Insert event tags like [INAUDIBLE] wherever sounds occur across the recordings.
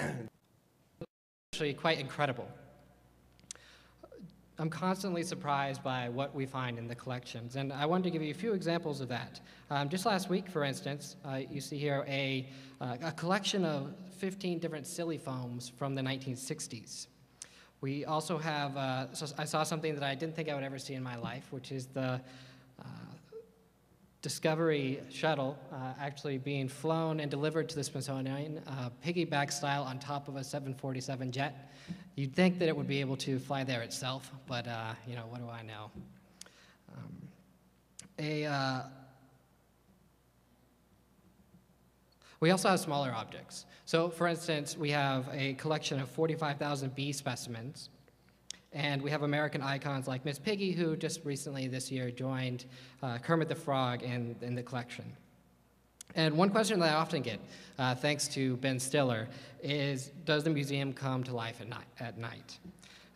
[CLEARS THROAT] actually quite incredible. I'm constantly surprised by what we find in the collections, and I wanted to give you a few examples of that. Um, just last week, for instance, uh, you see here a, uh, a collection of 15 different silly foams from the 1960s. We also have, uh, so I saw something that I didn't think I would ever see in my life, which is the uh, Discovery shuttle uh, actually being flown and delivered to the Smithsonian, uh, piggyback style on top of a 747 jet. You'd think that it would be able to fly there itself, but uh, you know, what do I know? Um, a, uh, we also have smaller objects. So for instance, we have a collection of 45,000 bee specimens and we have American icons like Miss Piggy, who just recently this year joined uh, Kermit the Frog in, in the collection. And one question that I often get, uh, thanks to Ben Stiller, is does the museum come to life at night? At night?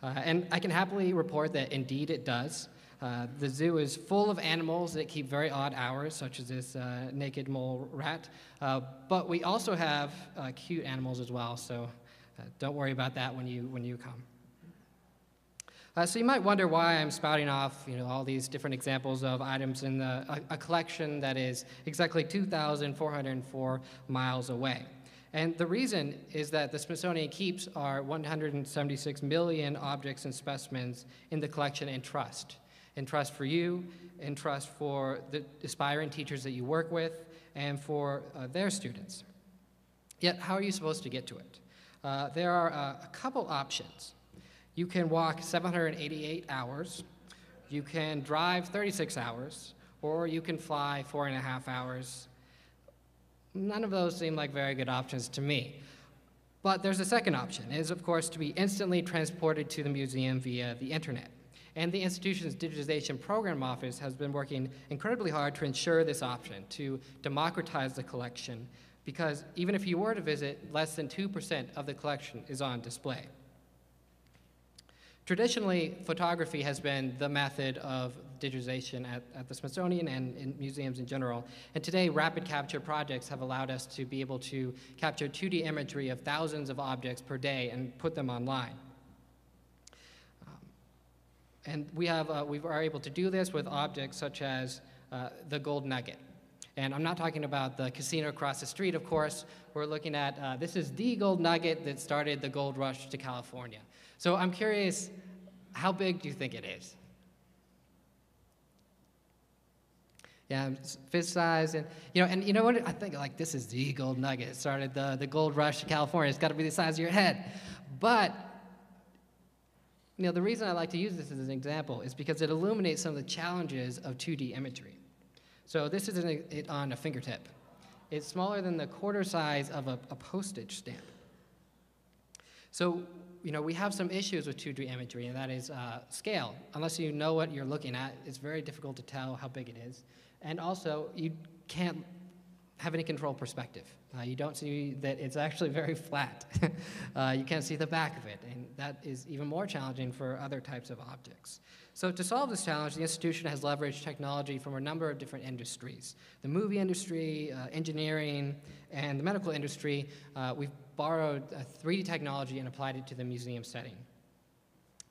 Uh, and I can happily report that indeed it does. Uh, the zoo is full of animals that keep very odd hours, such as this uh, naked mole rat. Uh, but we also have uh, cute animals as well, so don't worry about that when you, when you come. Uh, so you might wonder why I'm spouting off, you know, all these different examples of items in the, a, a collection that is exactly 2,404 miles away. And the reason is that the Smithsonian keeps our 176 million objects and specimens in the collection in trust. In trust for you, in trust for the aspiring teachers that you work with, and for uh, their students. Yet, how are you supposed to get to it? Uh, there are uh, a couple options. You can walk 788 hours, you can drive 36 hours, or you can fly four and a half hours. None of those seem like very good options to me. But there's a second option, is of course to be instantly transported to the museum via the internet. And the institution's digitization program office has been working incredibly hard to ensure this option, to democratize the collection, because even if you were to visit, less than 2% of the collection is on display. Traditionally, photography has been the method of digitization at, at, the Smithsonian and in museums in general. And today, rapid capture projects have allowed us to be able to capture 2D imagery of thousands of objects per day and put them online. Um, and we, have, uh, we are able to do this with objects such as uh, the gold nugget. And I'm not talking about the casino across the street, of course. We're looking at uh, this is the gold nugget that started the gold rush to California. So I'm curious, how big do you think it is? Yeah, um, fist size, and you know, and you know what? I think like this is the gold nugget. It started the the gold rush to California. It's got to be the size of your head, but you know, the reason I like to use this as an example is because it illuminates some of the challenges of 2D imagery. So this is an, it on a fingertip. It's smaller than the quarter size of a, a postage stamp. So you know, we have some issues with 2D imagery, and that is uh, scale. Unless you know what you're looking at, it's very difficult to tell how big it is. And also, you can't have any control perspective. Uh, you don't see that it's actually very [LAUGHS] flat. uh, you can't see the back of it, and that is even more challenging for other types of objects. So to solve this challenge, the institution has leveraged technology from a number of different industries. The movie industry, uh, engineering, and the medical industry, uh, we've borrowed uh, a 3D technology and applied it to the museum setting.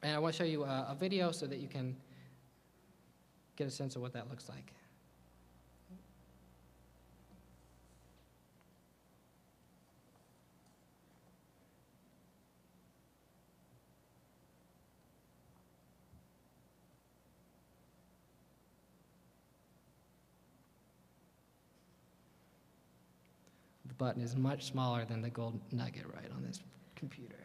And I want to show you a, a video so that you can get a sense of what that looks like. The button is much smaller than the gold nugget right on this computer.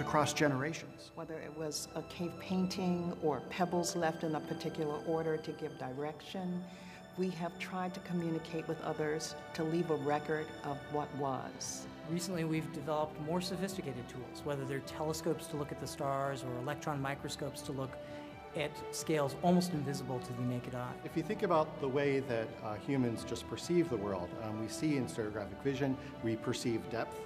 Across generations. Whether it was a cave painting or pebbles left in a particular order to give direction, we have tried to communicate with others to leave a record of what was. Recently, we've developed more sophisticated tools, whether they're telescopes to look at the stars or electron microscopes to look at scales almost invisible to the naked eye. If you think about the way that uh, humans just perceive the world, um, we see in stereographic vision, we perceive depth.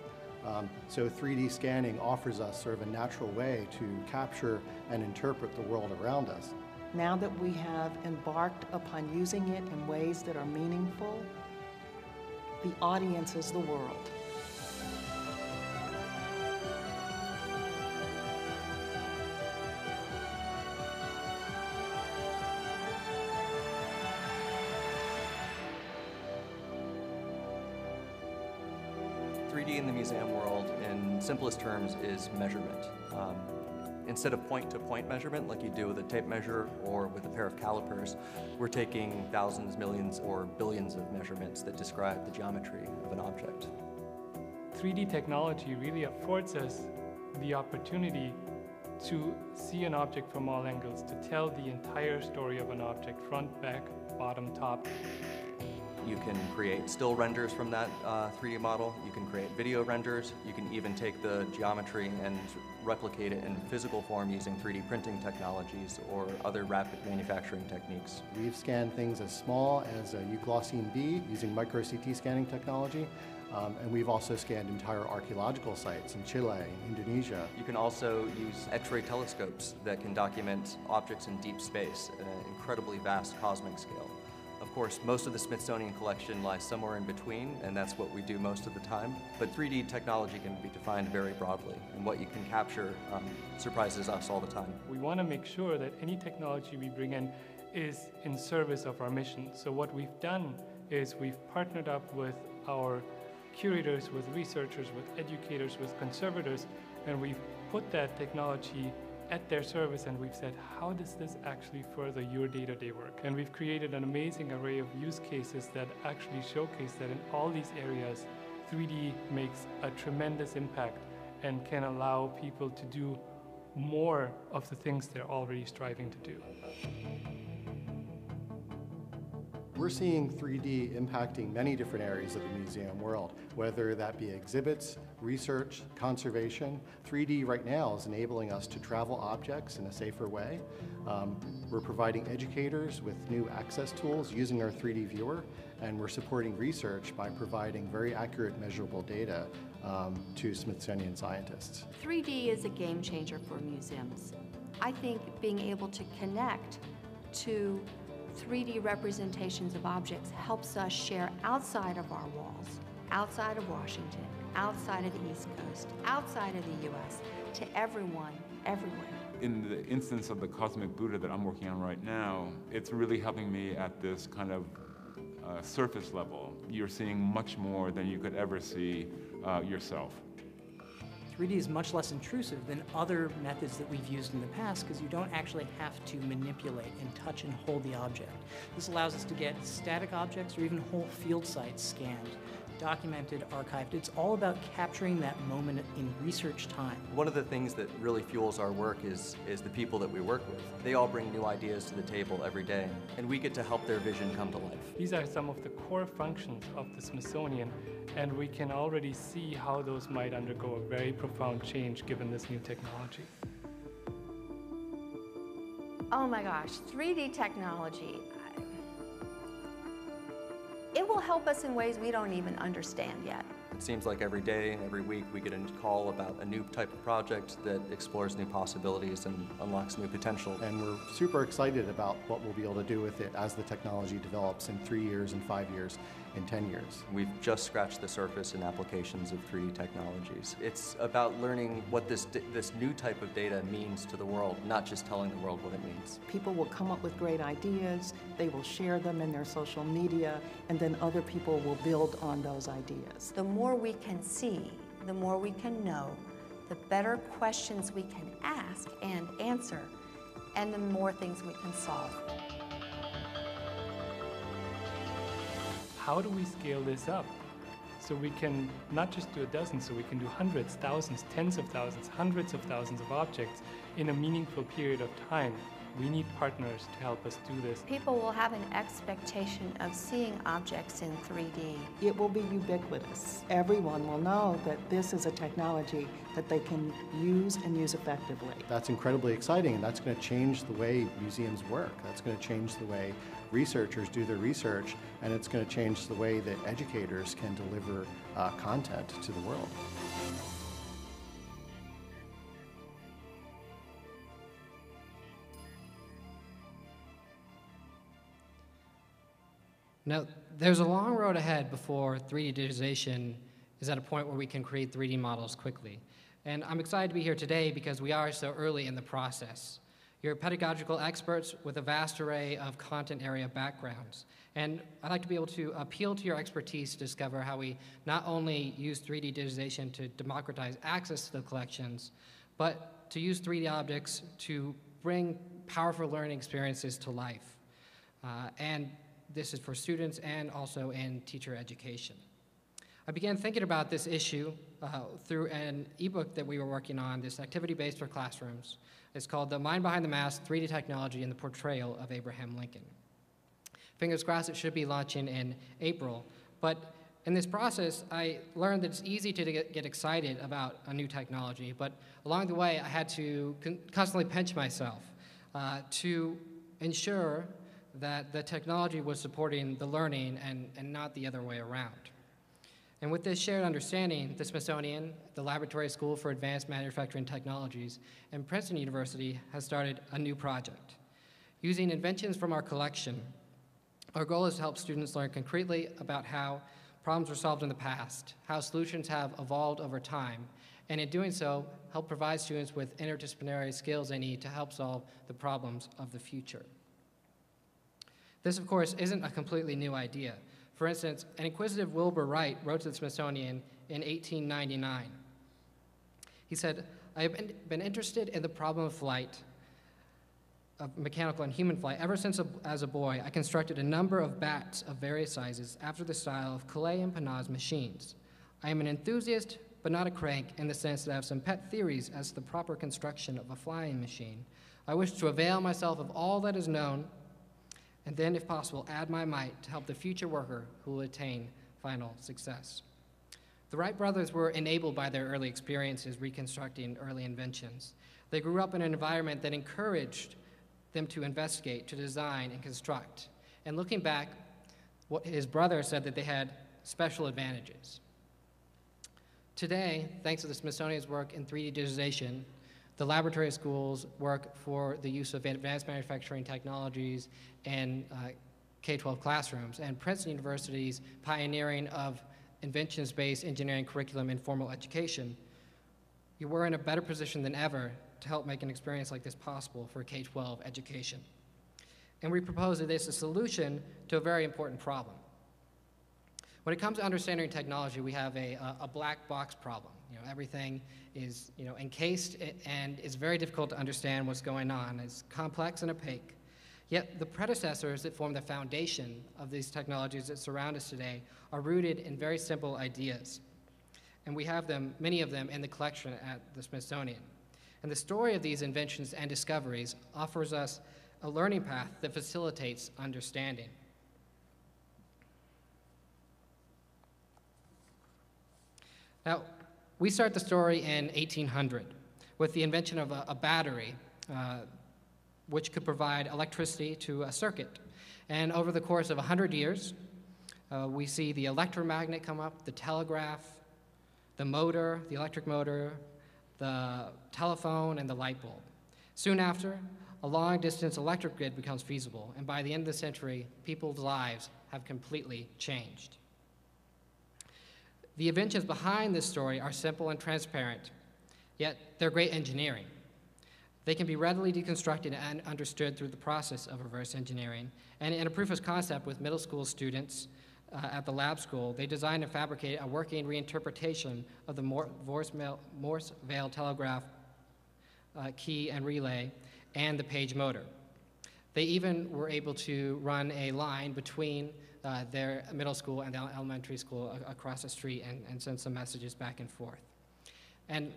Um, so 3D scanning offers us sort of a natural way to capture and interpret the world around us. Now that we have embarked upon using it in ways that are meaningful, the audience is the world. In the museum world, in simplest terms, is measurement. Um, instead of point-to-point measurement like you do with a tape measure or with a pair of calipers, we're taking thousands, millions, or billions of measurements that describe the geometry of an object. 3D technology really affords us the opportunity to see an object from all angles, to tell the entire story of an object, front, back, bottom, top. You can create still renders from that uh, 3D model. You can create video renders. You can even take the geometry and replicate it in physical form using 3D printing technologies or other rapid manufacturing techniques. We've scanned things as small as a euglossine bee using micro CT scanning technology. Um, and we've also scanned entire archaeological sites in Chile, Indonesia. You can also use X-ray telescopes that can document objects in deep space at an incredibly vast cosmic scale. Of course, most of the Smithsonian collection lies somewhere in between, and that's what we do most of the time. But 3D technology can be defined very broadly, and what you can capture um, surprises us all the time. We want to make sure that any technology we bring in is in service of our mission. So what we've done is we've partnered up with our curators, with researchers, with educators, with conservators, and we've put that technology at their service and we've said, how does this actually further your day-to-day work? And we've created an amazing array of use cases that actually showcase that in all these areas, 3D makes a tremendous impact and can allow people to do more of the things they're already striving to do. We're seeing 3D impacting many different areas of the museum world, whether that be exhibits, research, conservation. 3D right now is enabling us to travel objects in a safer way. Um, we're providing educators with new access tools using our 3D viewer, and we're supporting research by providing very accurate measurable data um, to Smithsonian scientists. 3D is a game changer for museums. I think being able to connect to 3D representations of objects helps us share outside of our walls, outside of Washington, outside of the East Coast, outside of the US, to everyone, everywhere. In the instance of the Cosmic Buddha that I'm working on right now, it's really helping me at this kind of uh, surface level. You're seeing much more than you could ever see uh, yourself. 3D is much less intrusive than other methods that we've used in the past because you don't actually have to manipulate and touch and hold the object. This allows us to get static objects or even whole field sites scanned, documented, archived. It's all about capturing that moment in research time. One of the things that really fuels our work is, is the people that we work with. They all bring new ideas to the table every day, and we get to help their vision come to life. These are some of the core functions of the Smithsonian, and we can already see how those might undergo a very profound change given this new technology. Oh my gosh, 3D technology. It will help us in ways we don't even understand yet. It seems like every day, every week, we get a call about a new type of project that explores new possibilities and unlocks new potential. And we're super excited about what we'll be able to do with it as the technology develops in three years and five years in 10 years. We've just scratched the surface in applications of 3D technologies. It's about learning what this, this new type of data means to the world, not just telling the world what it means. People will come up with great ideas, they will share them in their social media, and then other people will build on those ideas. The more we can see, the more we can know, the better questions we can ask and answer, and the more things we can solve. How do we scale this up So we can not just do a dozen, so we can do hundreds, thousands, tens of thousands, hundreds of thousands of objects in a meaningful period of time. We need partners to help us do this. People will have an expectation of seeing objects in 3D. It will be ubiquitous. Everyone will know that this is a technology that they can use and use effectively. That's incredibly exciting, and that's going to change the way museums work. That's going to change the way researchers do their research, and it's going to change the way that educators can deliver uh, content to the world. Now, there's a long road ahead before 3D digitization is at a point where we can create 3D models quickly. And I'm excited to be here today because we are so early in the process. You're pedagogical experts with a vast array of content area backgrounds. And I'd like to be able to appeal to your expertise to discover how we not only use 3D digitization to democratize access to the collections, but to use 3D objects to bring powerful learning experiences to life. Uh, and this is for students and also in teacher education. I began thinking about this issue uh, through an ebook that we were working on, this activity-based for classrooms. It's called The Mind Behind the Mask, 3D Technology and the Portrayal of Abraham Lincoln. Fingers crossed it should be launching in April, but in this process, I learned that it's easy to get, get excited about a new technology, but along the way, I had to constantly pinch myself uh, to ensure that the technology was supporting the learning and, and not the other way around. And with this shared understanding, the Smithsonian, the Laboratory School for Advanced Manufacturing Technologies, and Princeton University has started a new project. Using inventions from our collection, our goal is to help students learn concretely about how problems were solved in the past, how solutions have evolved over time, and in doing so, help provide students with interdisciplinary skills they need to help solve the problems of the future. This, of course, isn't a completely new idea. For instance, an inquisitive Wilbur Wright wrote to the Smithsonian in 1899. He said, I have been interested in the problem of flight, of mechanical and human flight, ever since a, as a boy. I constructed a number of bats of various sizes after the style of Cayley and Penaud's machines. I am an enthusiast, but not a crank, in the sense that I have some pet theories as to the proper construction of a flying machine. I wish to avail myself of all that is known and then, if possible, add my mite to help the future worker who will attain final success. The Wright brothers were enabled by their early experiences reconstructing early inventions. They grew up in an environment that encouraged them to investigate, to design, and construct. And looking back, what his brother said that they had special advantages. Today, thanks to the Smithsonian's work in 3D digitization, the laboratory schools work for the use of advanced manufacturing technologies in uh, K-12 classrooms, and Princeton University's pioneering of inventions-based engineering curriculum in formal education, you were in a better position than ever to help make an experience like this possible for K-12 education. And we propose that this is a solution to a very important problem. When it comes to understanding technology, we have a, a black box problem. You know, everything is you know, encased and it's very difficult to understand what's going on. It's complex and opaque. Yet the predecessors that form the foundation of these technologies that surround us today are rooted in very simple ideas. And we have them, many of them, in the collection at the Smithsonian. And the story of these inventions and discoveries offers us a learning path that facilitates understanding. Now, we start the story in 1800 with the invention of a, a battery, uh, which could provide electricity to a circuit. And over the course of 100 years, uh, we see the electromagnet come up, the telegraph, the motor, the electric motor, the telephone, and the light bulb. Soon after, a long distance electric grid becomes feasible, and by the end of the century, people's lives have completely changed. The inventions behind this story are simple and transparent, yet they're great engineering. They can be readily deconstructed and understood through the process of reverse engineering. And in a proof of concept with middle school students uh, at the lab school, they designed and fabricated a working reinterpretation of the Morse Vail telegraph uh, key and relay and the page motor. They even were able to run a line between uh, their middle school and the elementary school across the street and, and send some messages back and forth. And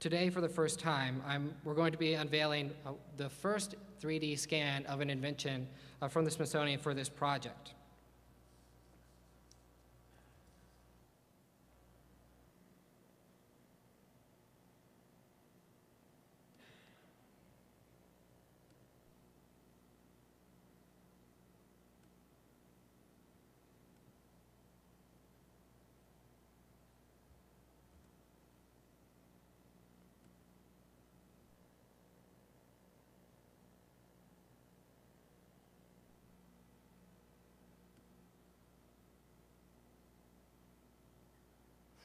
today, for the first time, I'm, we're going to be unveiling uh, the first 3D scan of an invention uh, from the Smithsonian for this project.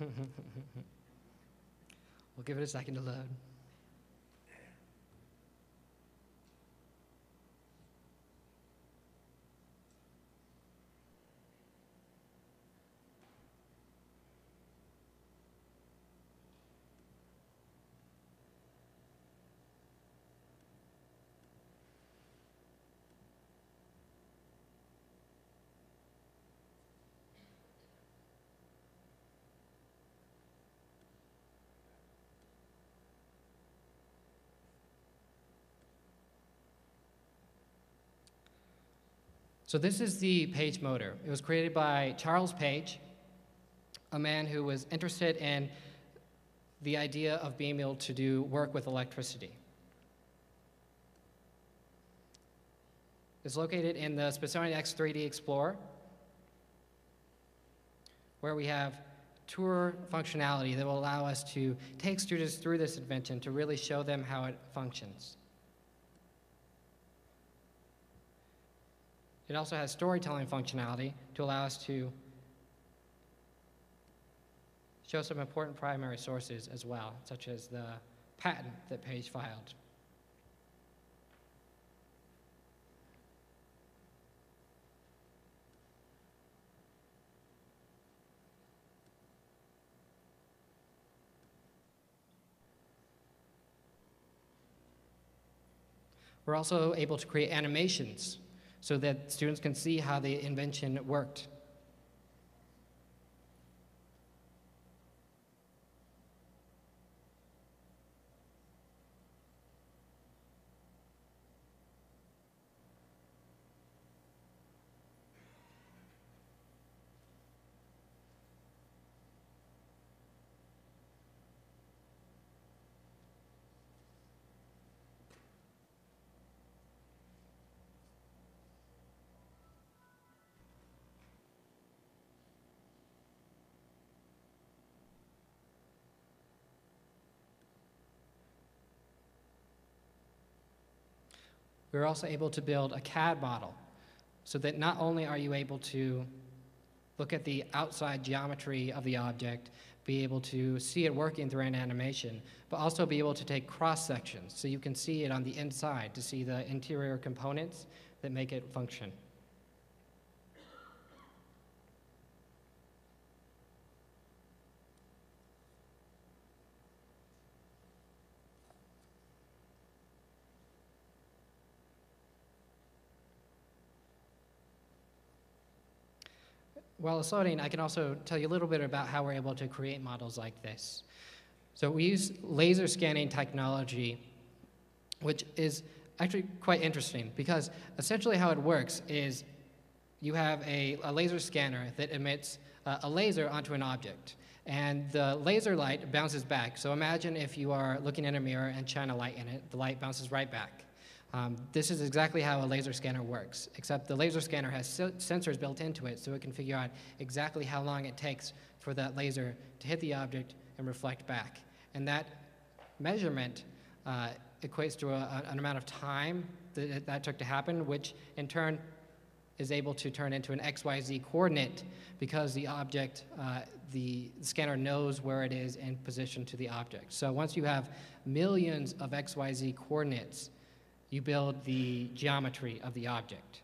[LAUGHS] We'll give it a second to load. So this is the page motor. It was created by Charles Page, a man who was interested in the idea of being able to do work with electricity. It's located in the Smithsonian X3D Explorer, where we have tour functionality that will allow us to take students through this invention to really show them how it functions. It also has storytelling functionality to allow us to show some important primary sources as well, such as the patent that Page filed. We're also able to create animations so that students can see how the invention worked. We were also able to build a CAD model so that not only are you able to look at the outside geometry of the object, be able to see it working through an animation, but also be able to take cross sections so you can see it on the inside to see the interior components that make it function. While it's loading, I can also tell you a little bit about how we're able to create models like this. So we use laser scanning technology, which is actually quite interesting because essentially how it works is you have a, a laser scanner that emits uh, a laser onto an object. And the laser light bounces back. So imagine if you are looking in a mirror and shine a light in it, the light bounces right back. Um, this is exactly how a laser scanner works, except the laser scanner has sensors built into it so it can figure out exactly how long it takes for that laser to hit the object and reflect back. And that measurement uh, equates to a, an amount of time that that took to happen, which in turn is able to turn into an XYZ coordinate because the object, uh, the scanner knows where it is in position to the object. So once you have millions of XYZ coordinates, you build the geometry of the object.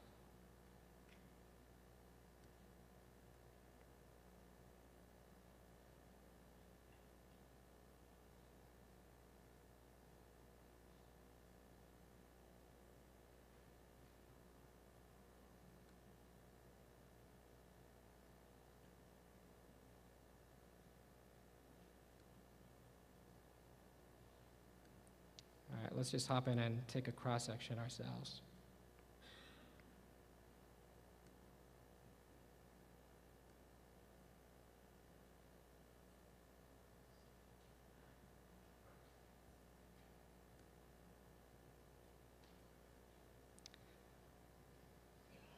Let's just hop in and take a cross-section ourselves.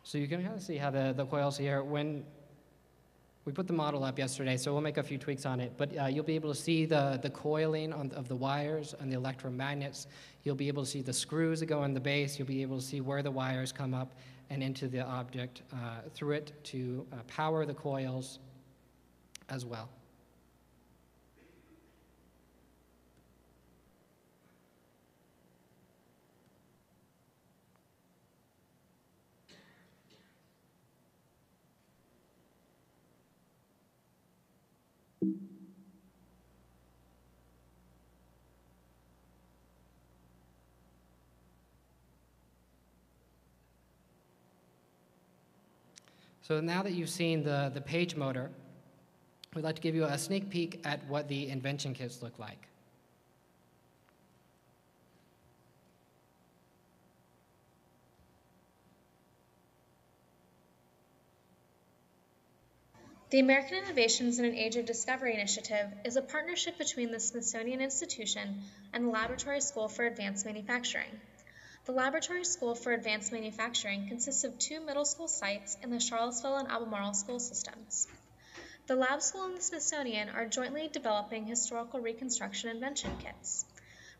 So you can kind of see how the, the coils here, when we put the model up yesterday, so we'll make a few tweaks on it, but uh, you'll be able to see the, the coiling on, of the wires and the electromagnets. You'll be able to see the screws that go in the base. You'll be able to see where the wires come up and into the object uh, through it to uh, power the coils as well. So now that you've seen the, the page motor, we'd like to give you a sneak peek at what the invention kits look like. The American Innovations in an Age of Discovery initiative is a partnership between the Smithsonian Institution and the Laboratory School for Advanced Manufacturing. The Laboratory School for Advanced Manufacturing consists of two middle school sites in the Charlottesville and Albemarle school systems. The Lab School and the Smithsonian are jointly developing historical reconstruction invention kits.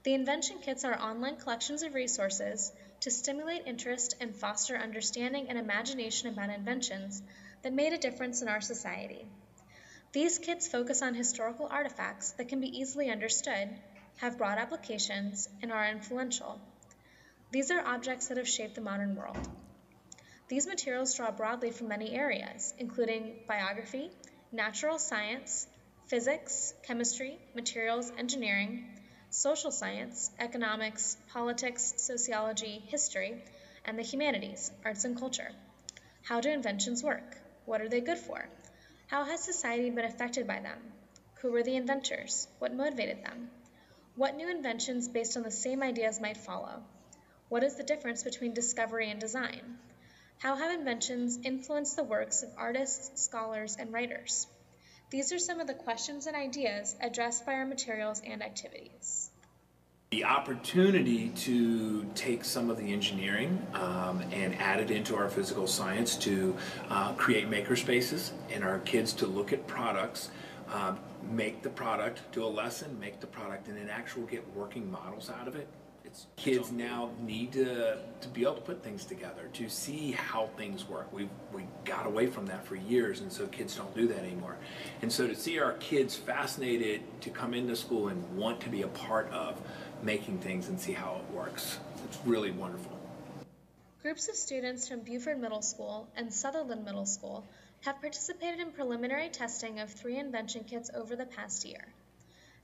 The invention kits are online collections of resources to stimulate interest and foster understanding and imagination about inventions that made a difference in our society. These kits focus on historical artifacts that can be easily understood, have broad applications, and are influential. These are objects that have shaped the modern world. These materials draw broadly from many areas, including biography, natural science, physics, chemistry, materials engineering, social science, economics, politics, sociology, history, and the humanities, arts and culture. How do inventions work? What are they good for? How has society been affected by them? Who were the inventors? What motivated them? What new inventions based on the same ideas might follow? What is the difference between discovery and design? How have inventions influenced the works of artists, scholars, and writers? These are some of the questions and ideas addressed by our materials and activities. The opportunity to take some of the engineering um, and add it into our physical science to uh, create maker spaces and our kids to look at products, uh, make the product, do a lesson, make the product, and then actually get working models out of it it's kids now need to, to be able to put things together, to see how things work. We we got away from that for years, and so kids don't do that anymore. And so to see our kids fascinated to come into school and want to be a part of making things and see how it works, it's really wonderful. Groups of students from Buford Middle School and Sutherland Middle School have participated in preliminary testing of three invention kits over the past year.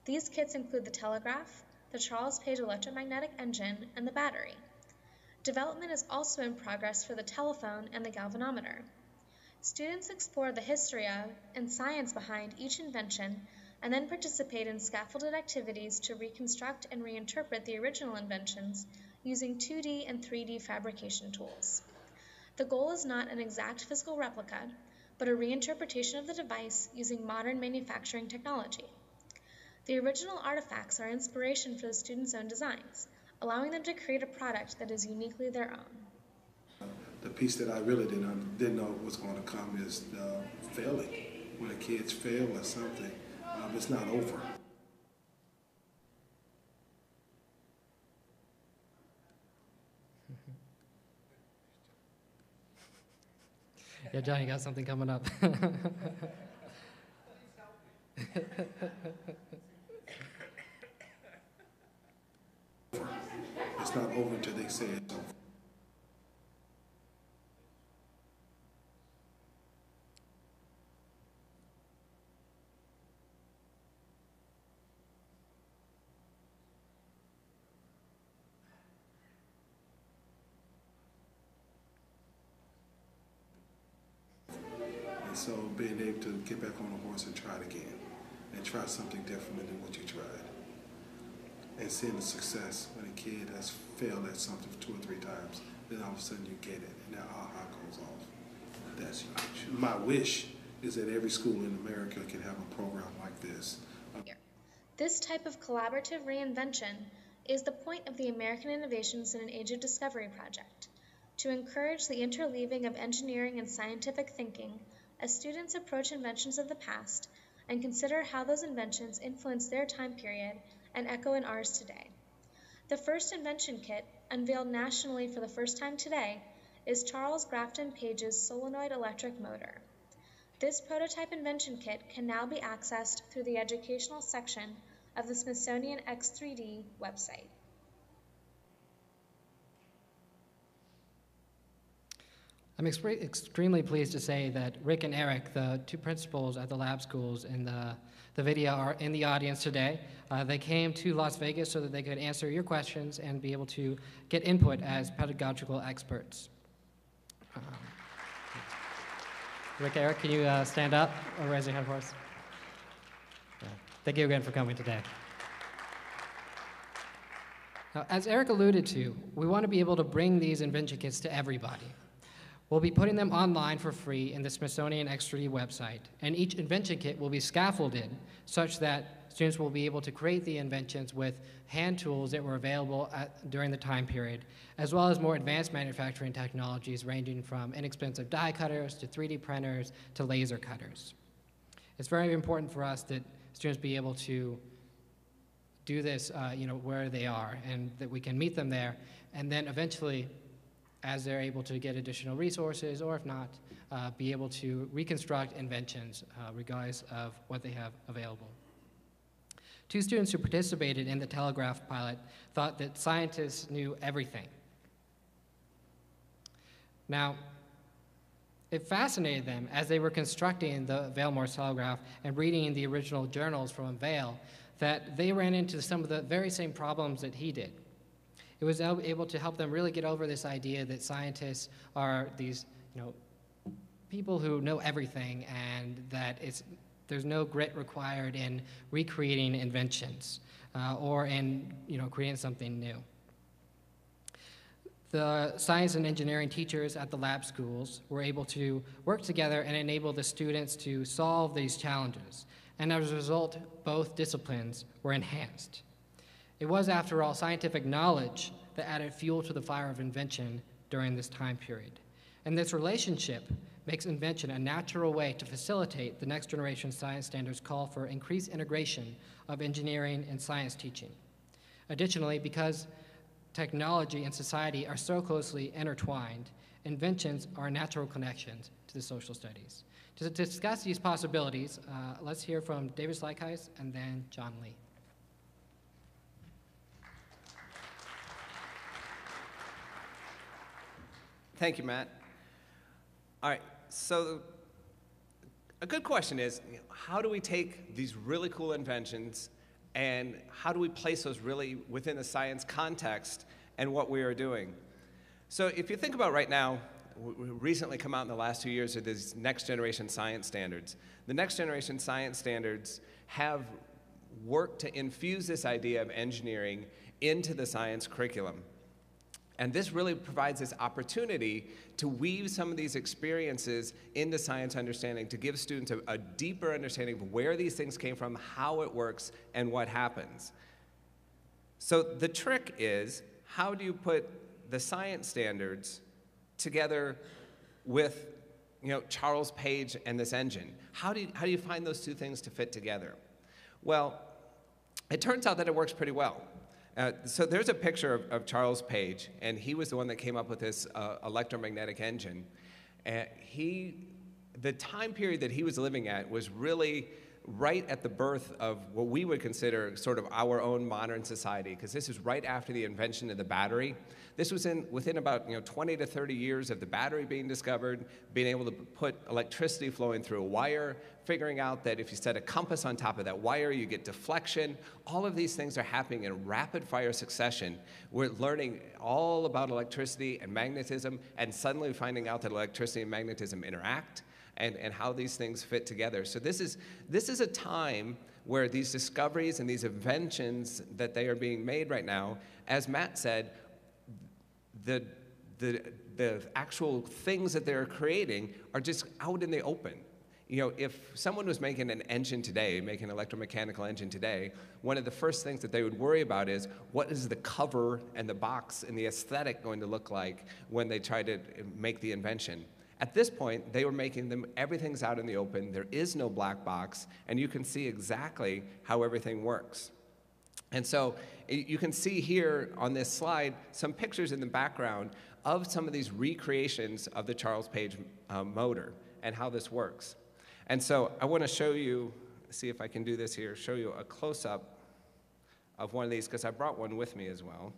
These kits include the telegraph, the Charles Page electromagnetic engine, and the battery. Development is also in progress for the telephone and the galvanometer. Students explore the history of and science behind each invention and then participate in scaffolded activities to reconstruct and reinterpret the original inventions using 2D and 3D fabrication tools. The goal is not an exact physical replica, but a reinterpretation of the device using modern manufacturing technology. The original artifacts are inspiration for the students' own designs, allowing them to create a product that is uniquely their own. The piece that I really didn't, didn't know was going to come is uh, failing. When the kids fail at something, um, it's not over. [LAUGHS] yeah, Johnny, got something coming up. [LAUGHS] It's not over until they say it's over. And so being able to get back on the horse and try it again and try something different than what you tried. And seeing the success when a kid has failed at something two or three times, then all of a sudden you get it, and that aha goes off. That's huge. My wish is that every school in America can have a program like this. This type of collaborative reinvention is the point of the American Innovations in an Age of Discovery project to encourage the interleaving of engineering and scientific thinking as students approach inventions of the past and consider how those inventions influence their time period and echo in ours today. The first invention kit, unveiled nationally for the first time today, is Charles Grafton Page's solenoid electric motor. This prototype invention kit can now be accessed through the educational section of the Smithsonian X3D website. I'm extremely pleased to say that Rick and Eric, the two principals at the lab schools in the, the video, are in the audience today. Uh, they came to Las Vegas so that they could answer your questions and be able to get input as pedagogical experts. Um, Rick, Eric, can you uh, stand up or raise your hand for us? Thank you again for coming today. Now, as Eric alluded to, we want to be able to bring these invention kits to everybody. We'll be putting them online for free in the Smithsonian X3D website, and each invention kit will be scaffolded such that students will be able to create the inventions with hand tools that were available at, during the time period, as well as more advanced manufacturing technologies ranging from inexpensive die cutters to 3D printers to laser cutters. It's very important for us that students be able to do this, uh, you know, where they are, and that we can meet them there, and then eventually as they're able to get additional resources, or if not, uh, be able to reconstruct inventions uh, regardless of what they have available. Two students who participated in the telegraph pilot thought that scientists knew everything. Now, it fascinated them as they were constructing the Vail Morse telegraph and reading the original journals from Vail that they ran into some of the very same problems that he did it was able to help them really get over this idea that scientists are these, you know, people who know everything and that it's, there's no grit required in recreating inventions uh, or in, you know, creating something new. The science and engineering teachers at the lab schools were able to work together and enable the students to solve these challenges. And as a result, both disciplines were enhanced. It was, after all, scientific knowledge that added fuel to the fire of invention during this time period. And this relationship makes invention a natural way to facilitate the next generation science standards call for increased integration of engineering and science teaching. Additionally, because technology and society are so closely intertwined, inventions are natural connections to the social studies. To discuss these possibilities, uh, let's hear from David Slykhuis and then John Lee. Thank you, Matt. All right, so a good question is how do we take these really cool inventions and how do we place those really within the science context and what we are doing? So, if you think about right now, we recently come out in the last two years are these next generation science standards. The next generation science standards have worked to infuse this idea of engineering into the science curriculum. And this really provides this opportunity to weave some of these experiences into science understanding, to give students a, a, deeper understanding of where these things came from, how it works, and what happens. So the trick is how do you put the science standards together with you know, Charles Page and this engine? How do, you, how do you find those two things to fit together? Well, it turns out that it works pretty well. Uh, so there's a picture of, of, Charles Page, and he was the one that came up with this uh, electromagnetic engine. And he, the time period that he was living at was really right at the birth of what we would consider sort of our own modern society, because this is right after the invention of the battery. This was in, within about you know, 20 to 30 years of the battery being discovered, being able to put electricity flowing through a wire, figuring out that if you set a compass on top of that wire, you get deflection. All of these things are happening in rapid fire succession. We're learning all about electricity and magnetism, and suddenly finding out that electricity and magnetism interact and, and how these things fit together. So this is, this is a time where these discoveries and these inventions that they are being made right now, as Matt said, the, the, the actual things that they're creating are just out in the open. You know, if someone was making an engine today, making an electromechanical engine today, one of the first things that they would worry about is what is the cover and the box and the aesthetic going to look like when they try to make the invention. At this point, they were making them, everything's out in the open, there is no black box, and you can see exactly how everything works. And so you can see here on this slide some pictures in the background of some of these recreations of the Charles Page uh, motor and how this works. And so I want to show you, see if I can do this here, show you a close-up of one of these because I brought one with me as well.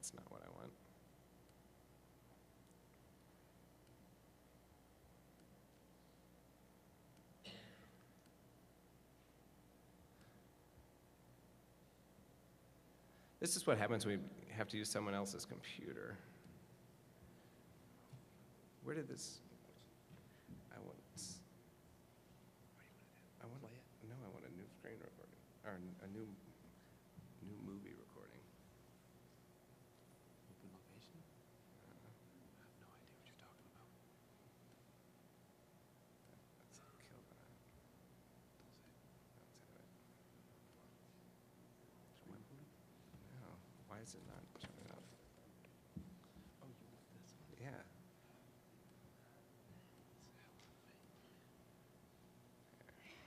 That's not what I want. This is what happens when we have to use someone else's computer. Where did this? I want. I want. No, I want a new screen recording or a new new movie recording. Why is it not showing up? Oh, you want this one? Yeah.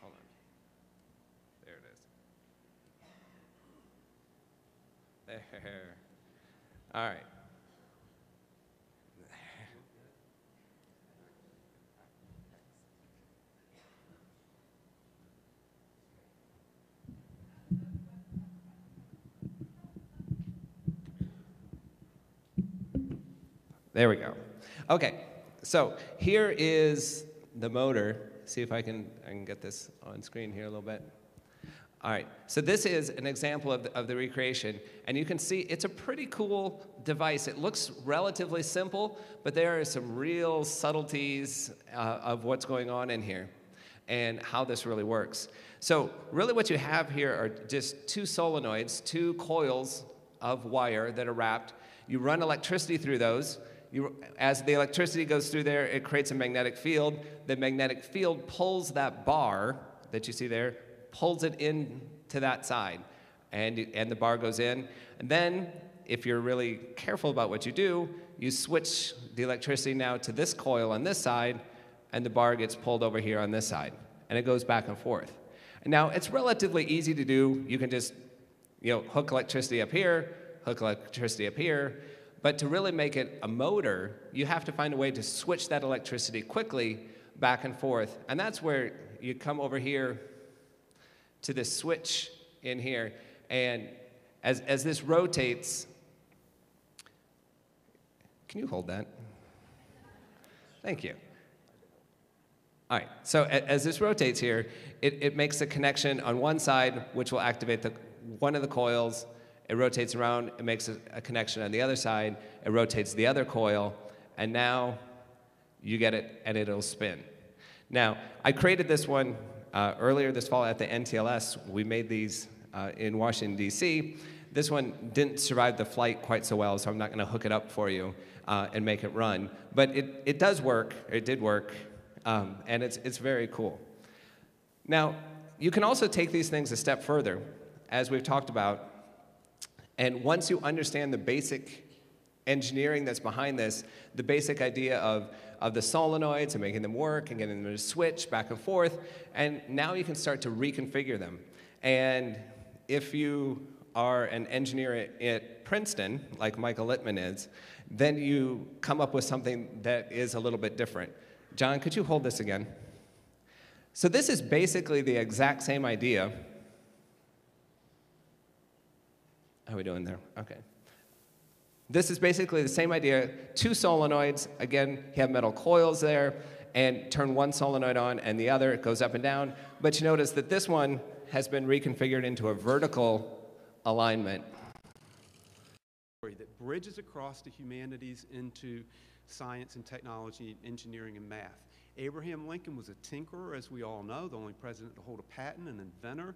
Hold on. There it is. There. All right. There we go. Okay, so here is the motor. See if I can, I can get this on screen here a little bit. All right, so this is an example of the, of the recreation, and you can see it's a pretty cool device. It looks relatively simple, but there are some real subtleties uh, of what's going on in here and how this really works. So really what you have here are just two solenoids, two coils of wire that are wrapped. You run electricity through those, you, as the electricity goes through there, it creates a magnetic field. The magnetic field pulls that bar that you see there, pulls it in to that side, and, and the bar goes in. And then, if you're really careful about what you do, you switch the electricity now to this coil on this side, and the bar gets pulled over here on this side, and it goes back and forth. Now, it's relatively easy to do. You can just you know, hook electricity up here, hook electricity up here, but to really make it a motor, you have to find a way to switch that electricity quickly back and forth. And that's where you come over here to this switch in here. And as, as this rotates, can you hold that? Thank you. All right, so as this rotates here, it, it makes a connection on one side, which will activate the, one of the coils, it rotates around, it makes a, a, connection on the other side, it rotates the other coil, and now you get it and it'll spin. Now, I created this one uh, earlier this fall at the NTLS. We made these uh, in Washington, D.C. This one didn't survive the flight quite so well, so I'm not going to hook it up for you uh, and make it run. But it, it does work, it did work, um, and it's, it's very cool. Now, you can also take these things a step further. As we've talked about, and once you understand the basic engineering that's behind this, the basic idea of, of the solenoids and making them work and getting them to switch back and forth, and now you can start to reconfigure them. And if you are an engineer at Princeton, like Michael Littman is, then you come up with something that is a little bit different. John, could you hold this again? So this is basically the exact same idea, How are we doing there? Okay. This is basically the same idea. Two solenoids, again, you have metal coils there, and turn one solenoid on and the other, it goes up and down. But you notice that this one has been reconfigured into a vertical alignment. That bridges across the humanities into science and technology, engineering and math. Abraham Lincoln was a tinkerer, as we all know, the only president to hold a patent, an inventor.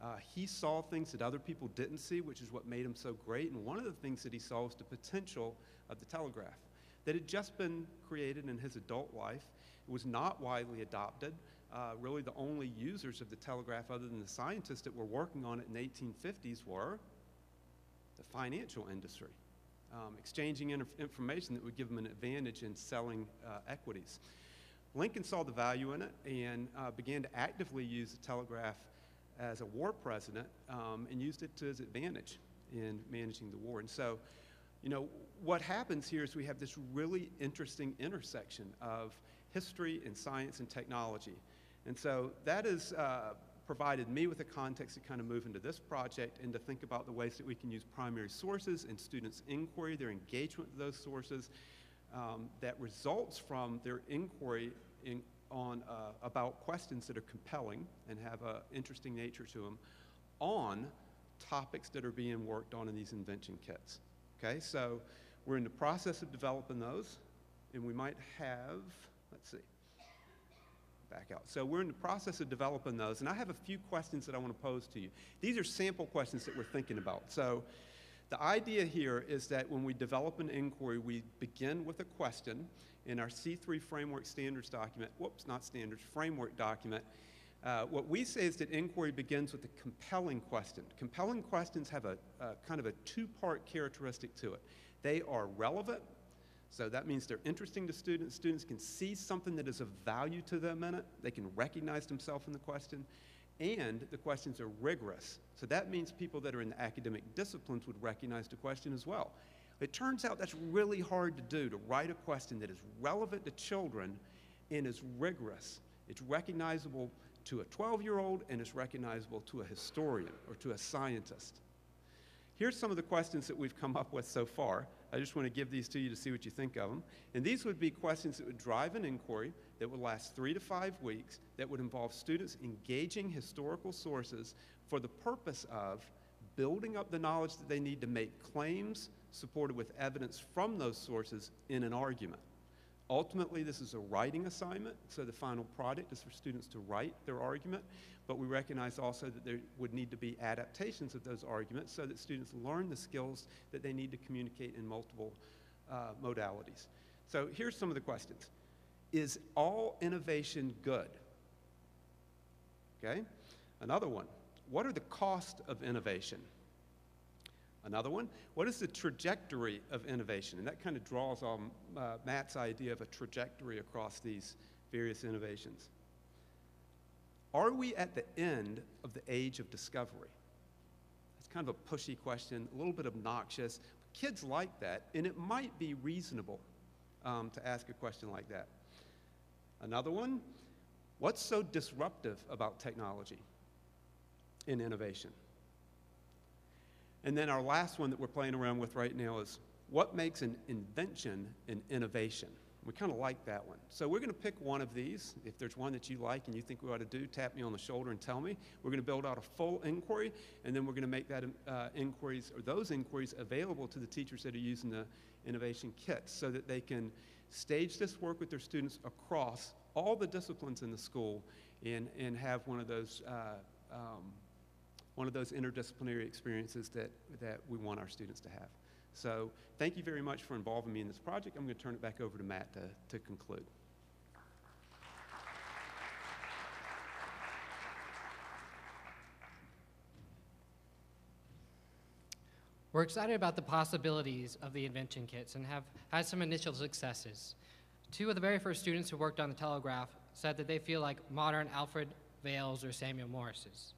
Uh, he saw things that other people didn't see, which is what made him so great. And one of the things that he saw was the potential of the telegraph that had just been created in his adult life. It was not widely adopted. Uh, really, the only users of the telegraph, other than the scientists that were working on it in the 1850s, were the financial industry, um, exchanging information that would give them an advantage in selling uh, equities. Lincoln saw the value in it and uh, began to actively use the telegraph as a war president um, and used it to his advantage in managing the war. And so, you know, what happens here is we have this really interesting intersection of history and science and technology. And so that has uh, provided me with a context to kind of move into this project and to think about the ways that we can use primary sources and students' inquiry, their engagement with those sources, um, that results from their inquiry in, on, uh, about questions that are compelling and have an interesting nature to them on topics that are being worked on in these invention kits. Okay, so we're in the process of developing those, and we might have, let's see, back out. So we're in the process of developing those, and I have a few questions that I want to pose to you. These are sample questions that we're thinking about. So the idea here is that when we develop an inquiry, we begin with a question in our C3 framework standards document, whoops, not standards, framework document, uh, what we say is that inquiry begins with a compelling question. Compelling questions have a, a kind of a two-part characteristic to it. They are relevant, so that means they're interesting to students. Students can see something that is of value to them in it. They can recognize themselves in the question. And the questions are rigorous. So that means people that are in the academic disciplines would recognize the question as well. It turns out that's really hard to do, to write a question that is relevant to children and is rigorous. It's recognizable to a 12-year-old and it's recognizable to a historian or to a scientist. Here's some of the questions that we've come up with so far. I just want to give these to you to see what you think of them. And these would be questions that would drive an inquiry that would last three to five weeks, that would involve students engaging historical sources for the purpose of building up the knowledge that they need to make claims supported with evidence from those sources in an argument. Ultimately, this is a writing assignment, so the final product is for students to write their argument, but we recognize also that there would need to be adaptations of those arguments so that students learn the skills that they need to communicate in multiple uh, modalities. So here's some of the questions. Is all innovation good? Okay. Another one. What are the costs of innovation? Another one, what is the trajectory of innovation? And that kind of draws on uh, Matt's idea of a trajectory across these various innovations. Are we at the end of the age of discovery? It's kind of a pushy question, a little bit obnoxious. Kids like that, and it might be reasonable um, to ask a question like that. Another one, what's so disruptive about technology in innovation? And then our last one that we're playing around with right now is what makes an invention an innovation? We kind of like that one. So we're going to pick one of these. If there's one that you like and you think we ought to do, tap me on the shoulder and tell me. We're going to build out a full inquiry, and then we're going to make that uh, inquiries or those inquiries available to the teachers that are using the innovation kits so that they can stage this work with their students across all the disciplines in the school and, and have one of those uh, um, one of those interdisciplinary experiences that, that we want our students to have. So thank you very much for involving me in this project. I'm going to turn it back over to Matt to, to conclude. We're excited about the possibilities of the invention kits and have had some initial successes. Two of the very first students who worked on the telegraph said that they feel like modern Alfred Vail's or Samuel Morse's.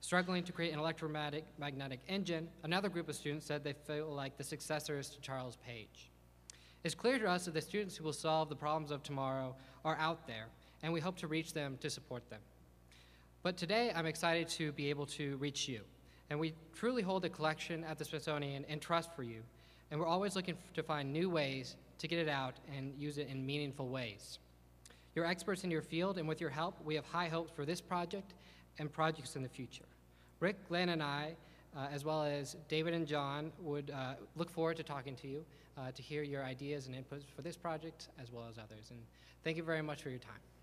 Struggling to create an electromagnetic magnetic engine, another group of students said they feel like the successors to Charles Page. It's clear to us that the students who will solve the problems of tomorrow are out there, and we hope to reach them to support them. But today, I'm excited to be able to reach you. And we truly hold a collection at the Smithsonian in trust for you, and we're always looking to find new ways to get it out and use it in meaningful ways. You're experts in your field, and with your help, we have high hopes for this project and projects in the future. Rick, Glenn, and I, uh, as well as David and John, would uh, look forward to talking to you uh, to hear your ideas and inputs for this project as well as others. And thank you very much for your time.